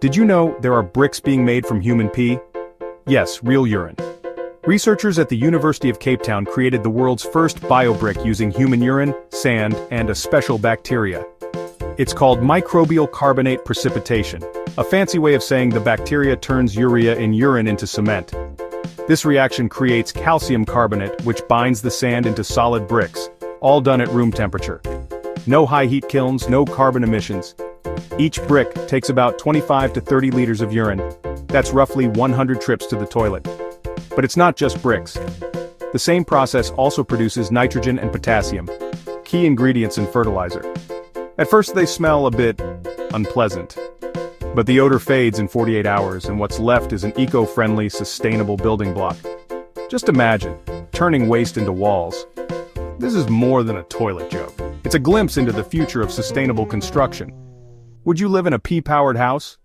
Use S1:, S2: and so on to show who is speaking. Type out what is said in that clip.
S1: Did you know there are bricks being made from human pee? Yes, real urine. Researchers at the University of Cape Town created the world's first biobrick using human urine, sand, and a special bacteria. It's called microbial carbonate precipitation, a fancy way of saying the bacteria turns urea in urine into cement. This reaction creates calcium carbonate which binds the sand into solid bricks, all done at room temperature. No high heat kilns, no carbon emissions, each brick takes about 25 to 30 liters of urine. That's roughly 100 trips to the toilet. But it's not just bricks. The same process also produces nitrogen and potassium, key ingredients in fertilizer. At first they smell a bit unpleasant. But the odor fades in 48 hours and what's left is an eco-friendly, sustainable building block. Just imagine, turning waste into walls. This is more than a toilet joke. It's a glimpse into the future of sustainable construction. Would you live in a pee-powered house?